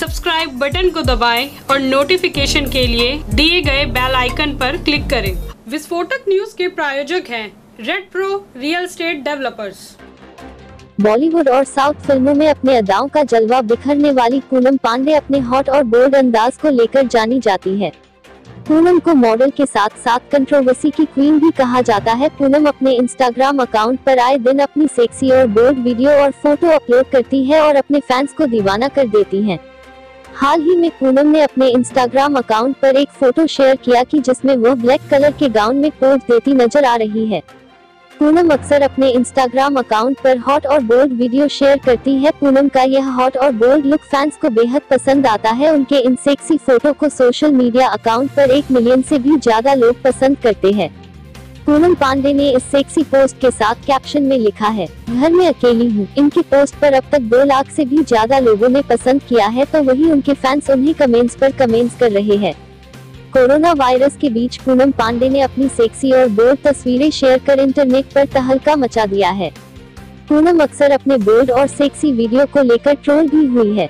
Subscribe button को दबाएँ और नोटिफिकेशन के लिए दिए गए बेल आइकन पर क्लिक करें। विस्फोटक न्यूज़ के प्रायोजक हैं Red Pro real estate developers Bollywood और साउथ फ़िल्मों में अपने अदाओं का जलवा बिखरने वाली पूनम पांडे अपने हॉट और बोल्ड अंदाज को लेकर जानी जाती है। पूनम को मॉडल के साथ साथ कंट्रोवर्सी की क्वीन भी कहा जाता है। पूनम अपने इंस्टाग्राम अकाउंट पर आए दिन अपनी सेक्सी और बोल्ड वीडियो और फ़ोटो अपलोड करती है और अपने फैंस को दीवाना कर देती हैं। हाल ही में पूनम ने अपने इंस्टाग्राम अकाउंट पर एक फ़ोटो शेयर किया कि जिसमें वह ब्लैक कलर के गाउन में पोज देती नज़र आ रही है। पूनम अक्सर अपने इंस्टाग्राम अकाउंट पर हॉट और बोल्ड वीडियो शेयर करती है। पूनम का यह हॉट और बोल्ड लुक फैंस को बेहद पसंद आता है। उनके इन सेक्सी फ़ोटो को सोशल मीडिया अकाउंट पर एक मिलियन से भी ज़्यादा लोग पसंद करते हैं। पूनम पांडे ने इस सेक्सी पोस्ट के साथ कैप्शन में लिखा है, घर में अकेली हूँ, इनकी पोस्ट पर अब तक दो लाख से भी ज़्यादा लोगों ने पसंद किया है तो वही उनके फैंस उन्हें कमेंट्स पर कमेंट्स कर रहे हैं. कोरोना वायरस के बीच पूनम पांडे ने अपनी सेक्सी और बोल्ड तस्वीरें शेयर कर इंटरनेट पर तहलका मचा दिया है। पूनम अक्सर अपने बोल्ड और सेक्सी वीडियो को लेकर ट्रोल भी हुई है।